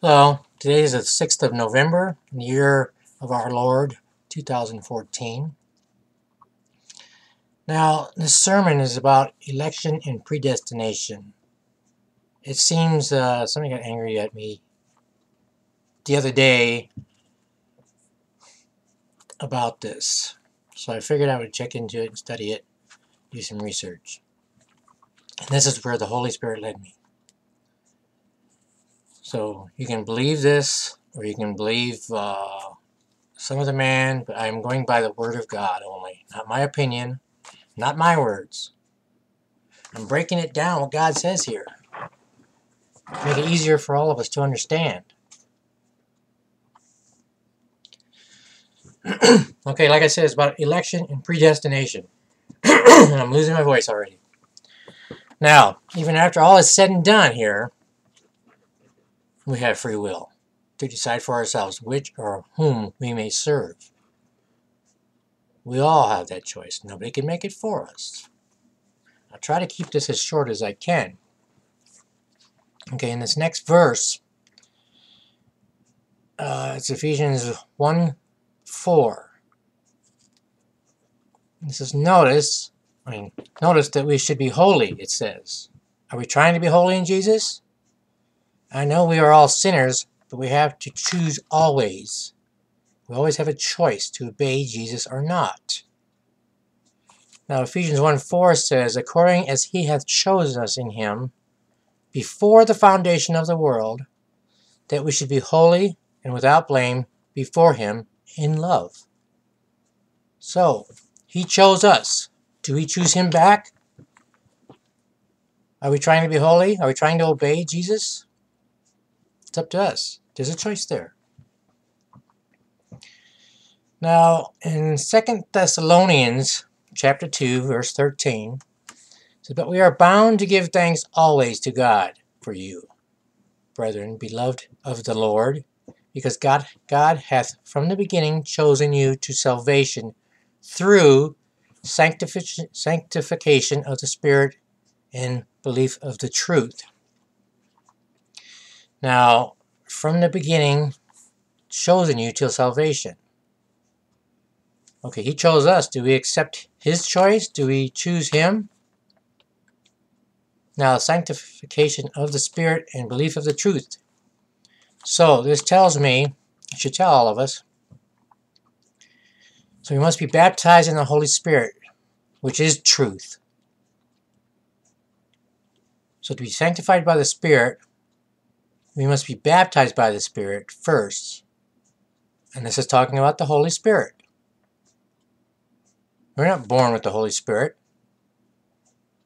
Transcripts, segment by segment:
Well, today is the 6th of November, the year of our Lord, 2014. Now, this sermon is about election and predestination. It seems uh, somebody got angry at me the other day about this. So I figured I would check into it and study it, do some research. And this is where the Holy Spirit led me. So you can believe this, or you can believe uh, some of the man, but I'm going by the Word of God only. Not my opinion, not my words. I'm breaking it down, what God says here. Make it easier for all of us to understand. okay, like I said, it's about election and predestination. and I'm losing my voice already. Now, even after all is said and done here, we have free will to decide for ourselves which or whom we may serve. We all have that choice. Nobody can make it for us. I'll try to keep this as short as I can. Okay, in this next verse, uh, it's Ephesians 1 4. It says, notice, I mean, notice that we should be holy, it says. Are we trying to be holy in Jesus? I know we are all sinners, but we have to choose always. We always have a choice to obey Jesus or not. Now Ephesians 1 4 says, According as he hath chosen us in him before the foundation of the world, that we should be holy and without blame before him in love. So, he chose us. Do we choose him back? Are we trying to be holy? Are we trying to obey Jesus? It's up to us. There's a choice there. Now, in Second Thessalonians chapter 2, verse 13, says, But we are bound to give thanks always to God for you, brethren, beloved of the Lord, because God, God hath from the beginning chosen you to salvation through sanctification, sanctification of the Spirit and belief of the truth. Now, from the beginning, chosen you till salvation. Okay, he chose us. Do we accept his choice? Do we choose him? Now, sanctification of the Spirit and belief of the truth. So, this tells me, it should tell all of us, so we must be baptized in the Holy Spirit, which is truth. So to be sanctified by the Spirit, we must be baptized by the Spirit first. And this is talking about the Holy Spirit. We're not born with the Holy Spirit.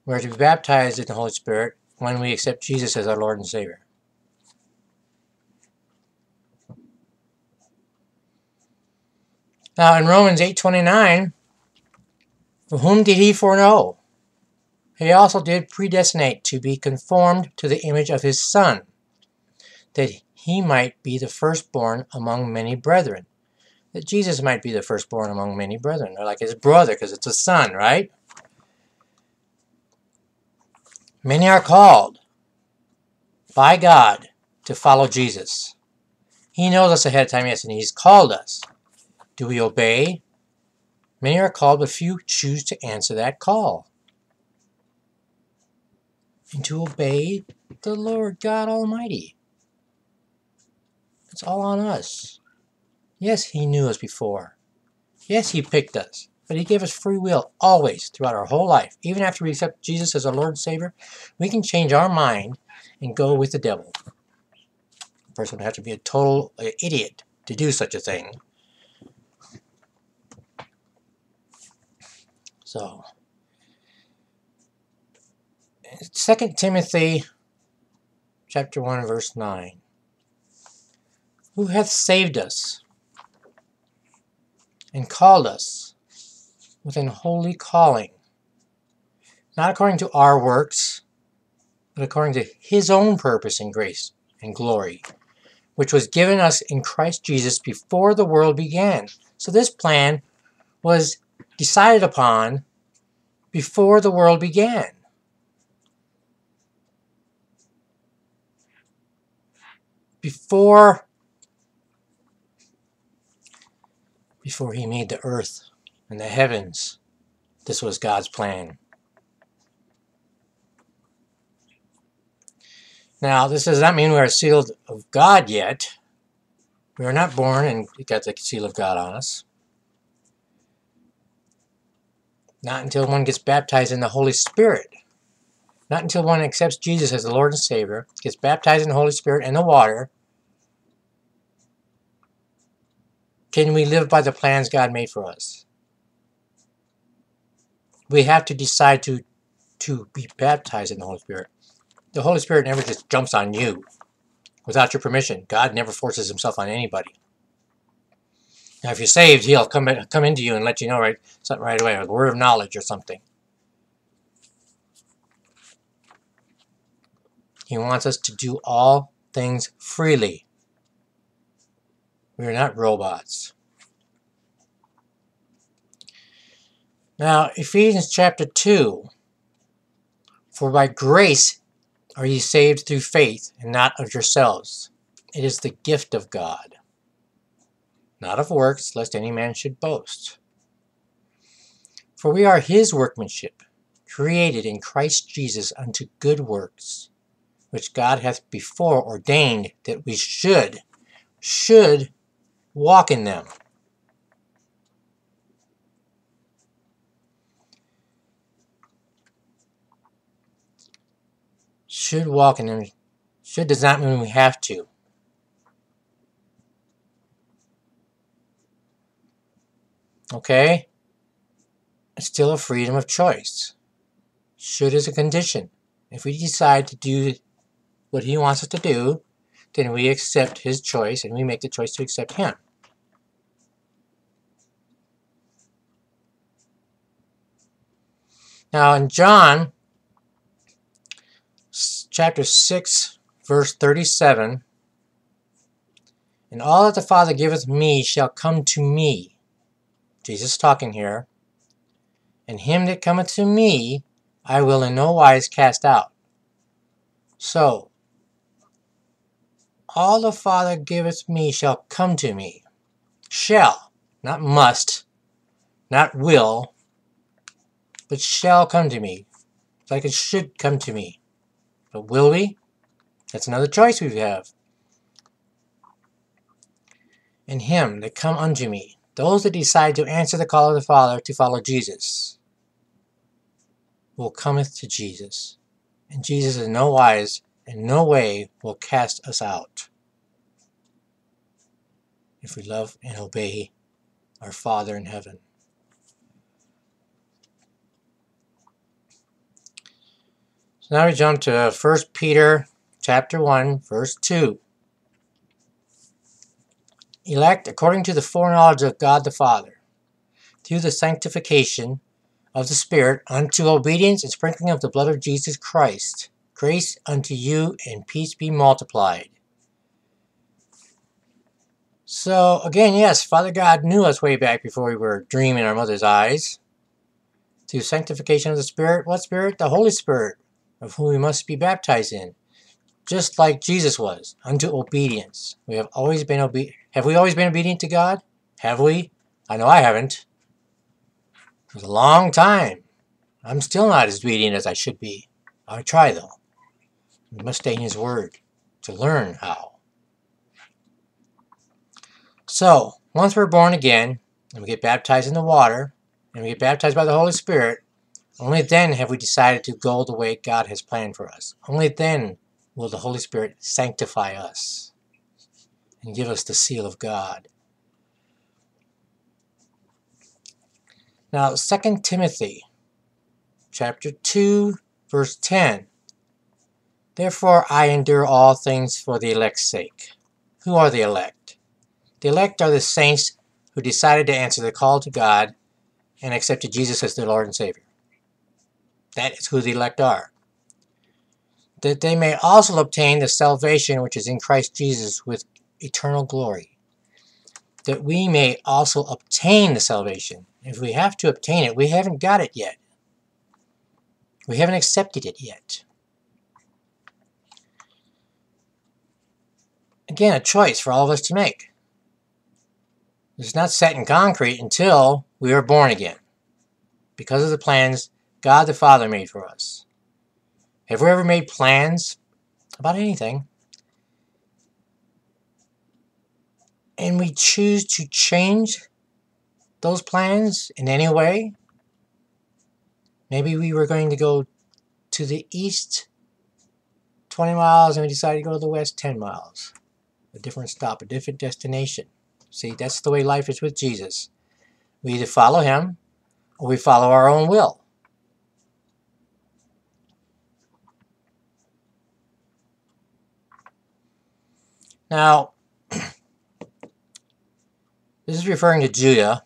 We're to be baptized in the Holy Spirit when we accept Jesus as our Lord and Savior. Now in Romans 8.29, for whom did he foreknow? He also did predestinate to be conformed to the image of his Son, that he might be the firstborn among many brethren. That Jesus might be the firstborn among many brethren, or like his brother, because it's a son, right? Many are called by God to follow Jesus. He knows us ahead of time, yes, and he's called us. Do we obey? Many are called, but few choose to answer that call. And to obey the Lord God Almighty. It's all on us. Yes, He knew us before. Yes, He picked us. But He gave us free will always throughout our whole life. Even after we accept Jesus as our Lord and Savior, we can change our mind and go with the devil. A person would have to be a total uh, idiot to do such a thing. So, 2 Timothy chapter 1 verse 9. Who hath saved us and called us with an holy calling, not according to our works, but according to his own purpose and grace and glory, which was given us in Christ Jesus before the world began. So this plan was decided upon before the world began. before before he made the earth and the heavens. This was God's plan. Now, this does not mean we are sealed of God yet. We are not born and got the seal of God on us. Not until one gets baptized in the Holy Spirit. Not until one accepts Jesus as the Lord and Savior, gets baptized in the Holy Spirit and the water, can we live by the plans God made for us. We have to decide to, to be baptized in the Holy Spirit. The Holy Spirit never just jumps on you without your permission. God never forces himself on anybody. Now, if you're saved, he'll come in, come into you and let you know right right away, a word of knowledge or something. He wants us to do all things freely. We are not robots. Now, Ephesians chapter 2. For by grace are ye saved through faith, and not of yourselves. It is the gift of God not of works, lest any man should boast. For we are his workmanship, created in Christ Jesus unto good works, which God hath before ordained that we should, should walk in them. Should walk in them. Should does not mean we have to. Okay? It's still a freedom of choice. Should is a condition. If we decide to do what he wants us to do, then we accept his choice and we make the choice to accept him. Now in John chapter 6 verse 37 And all that the Father giveth me shall come to me Jesus talking here, and him that cometh to me I will in no wise cast out. So, all the Father giveth me shall come to me. Shall, not must, not will, but shall come to me. Like it should come to me. But will we? That's another choice we have. And him that come unto me, those that decide to answer the call of the Father to follow Jesus will cometh to Jesus. And Jesus in no wise, in no way will cast us out. If we love and obey our Father in heaven. So now we jump to 1 Peter chapter 1, verse 2 elect according to the foreknowledge of God the Father, through the sanctification of the Spirit, unto obedience and sprinkling of the blood of Jesus Christ. Grace unto you and peace be multiplied. So, again, yes, Father God knew us way back before we were dreaming in our mother's eyes. Through sanctification of the Spirit, what Spirit? The Holy Spirit, of whom we must be baptized in just like Jesus was, unto obedience. We have always been obedient. Have we always been obedient to God? Have we? I know I haven't. It was a long time. I'm still not as obedient as I should be. I try though. Must stay in His Word to learn how. So, once we're born again, and we get baptized in the water, and we get baptized by the Holy Spirit, only then have we decided to go the way God has planned for us. Only then will the Holy Spirit sanctify us and give us the seal of God. Now, 2 Timothy chapter 2, verse 10. Therefore I endure all things for the elect's sake. Who are the elect? The elect are the saints who decided to answer the call to God and accepted Jesus as their Lord and Savior. That is who the elect are that they may also obtain the salvation which is in Christ Jesus with eternal glory. That we may also obtain the salvation. If we have to obtain it, we haven't got it yet. We haven't accepted it yet. Again, a choice for all of us to make. It's not set in concrete until we are born again because of the plans God the Father made for us. Have we ever made plans about anything? And we choose to change those plans in any way? Maybe we were going to go to the east 20 miles and we decided to go to the west 10 miles. A different stop, a different destination. See, that's the way life is with Jesus. We either follow him or we follow our own will. Now, this is referring to Judah,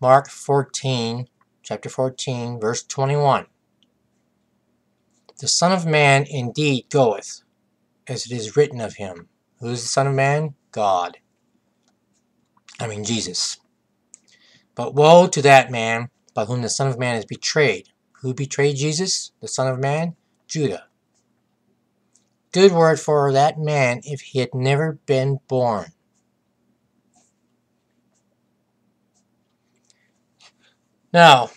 Mark 14, chapter 14, verse 21. The Son of Man indeed goeth, as it is written of him. Who is the Son of Man? God. I mean, Jesus. But woe to that man by whom the Son of Man is betrayed. Who betrayed Jesus, the Son of Man? Judah. Good word for that man if he had never been born. Now,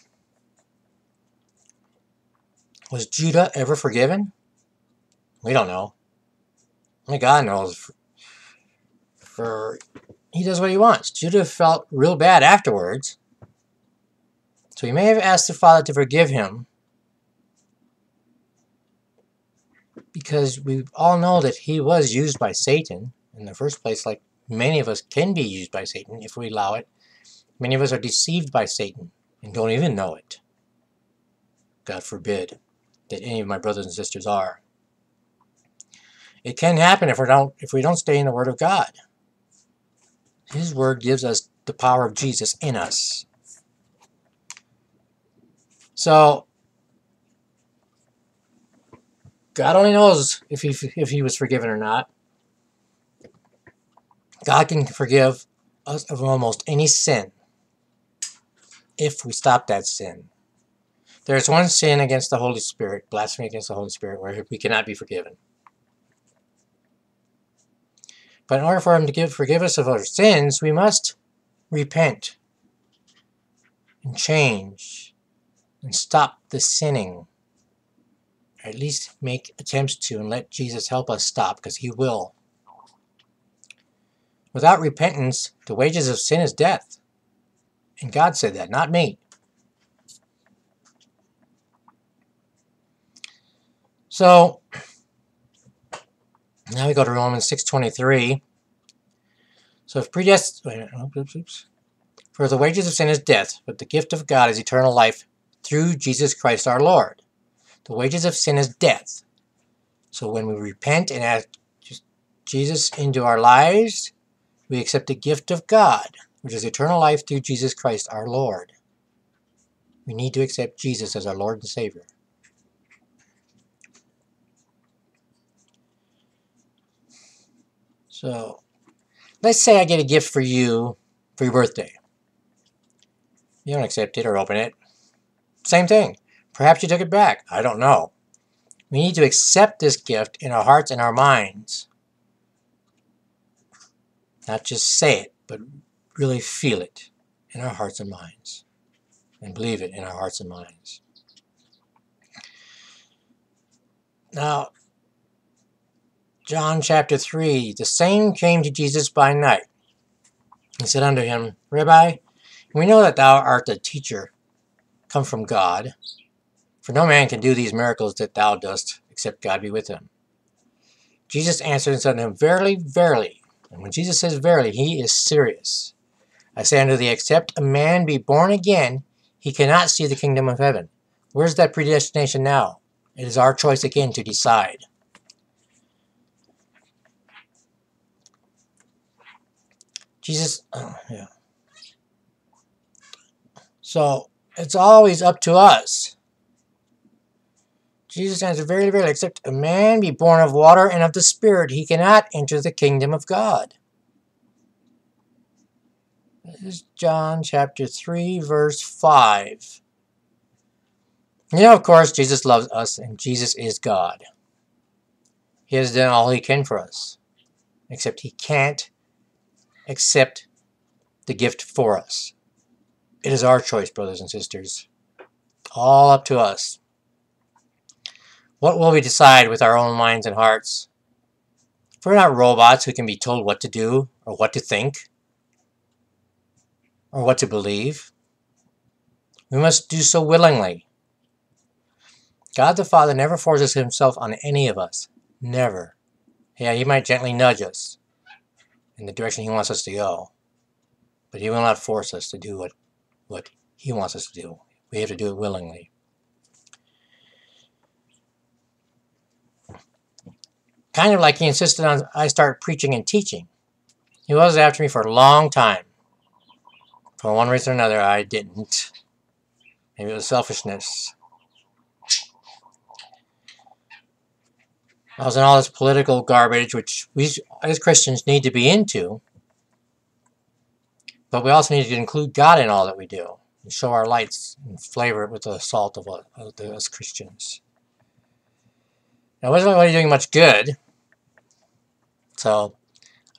was Judah ever forgiven? We don't know. God knows. For, for he does what he wants. Judah felt real bad afterwards. So he may have asked the Father to forgive him. Because we all know that he was used by Satan in the first place, like many of us can be used by Satan if we allow it. Many of us are deceived by Satan and don't even know it. God forbid that any of my brothers and sisters are. It can happen if we don't if we don't stay in the Word of God. His Word gives us the power of Jesus in us. So God only knows if he if he was forgiven or not. God can forgive us of almost any sin if we stop that sin. There is one sin against the Holy Spirit, blasphemy against the Holy Spirit, where we cannot be forgiven. But in order for Him to give, forgive us of our sins, we must repent and change and stop the sinning. Or at least make attempts to and let Jesus help us stop, because He will. Without repentance, the wages of sin is death. And God said that, not me. So now we go to Romans 6.23. So if predestined, oops, oops. For the wages of sin is death, but the gift of God is eternal life through Jesus Christ our Lord. The wages of sin is death. So when we repent and ask Jesus into our lives, we accept the gift of God, which is eternal life through Jesus Christ our Lord. We need to accept Jesus as our Lord and Savior. So, let's say I get a gift for you for your birthday. You don't accept it or open it. Same thing. Perhaps you took it back. I don't know. We need to accept this gift in our hearts and our minds. Not just say it, but really feel it in our hearts and minds. And believe it in our hearts and minds. Now, John chapter 3 The same came to Jesus by night. He said unto him, Rabbi, we know that thou art a teacher, come from God. For no man can do these miracles that thou dost, except God be with him. Jesus answered and said unto him, Verily, verily. And when Jesus says verily, he is serious. I say unto thee, except a man be born again, he cannot see the kingdom of heaven. Where's that predestination now? It is our choice again to decide. Jesus, oh, yeah. So it's always up to us. Jesus answered, Very, very, except a man be born of water and of the Spirit, he cannot enter the kingdom of God. This is John chapter 3, verse 5. You know, of course, Jesus loves us, and Jesus is God. He has done all he can for us. except he can't accept the gift for us. It is our choice, brothers and sisters. All up to us. What will we decide with our own minds and hearts? If we're not robots who can be told what to do or what to think or what to believe, we must do so willingly. God the Father never forces himself on any of us. Never. Yeah, he might gently nudge us in the direction he wants us to go. But he will not force us to do what, what he wants us to do. We have to do it willingly. Kind of like he insisted on I start preaching and teaching. He was after me for a long time. For one reason or another, I didn't. Maybe it was selfishness. Was in all this political garbage, which we as Christians need to be into. But we also need to include God in all that we do and show our lights and flavor it with the salt of, uh, us Christians. Now, I wasn't really doing much good. So,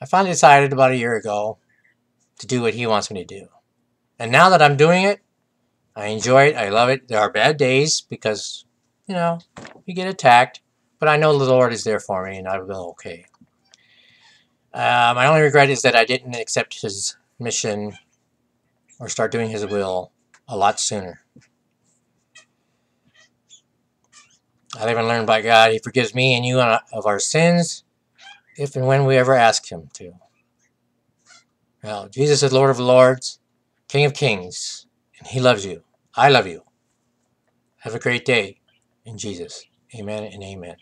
I finally decided about a year ago to do what he wants me to do. And now that I'm doing it, I enjoy it. I love it. There are bad days because, you know, you get attacked. But I know the Lord is there for me and I will okay. Uh, my only regret is that I didn't accept his mission or start doing his will a lot sooner. I live and learn by God. He forgives me and you of our sins if and when we ever ask him to. Well, Jesus is Lord of Lords, King of Kings, and he loves you. I love you. Have a great day in Jesus. Amen and amen.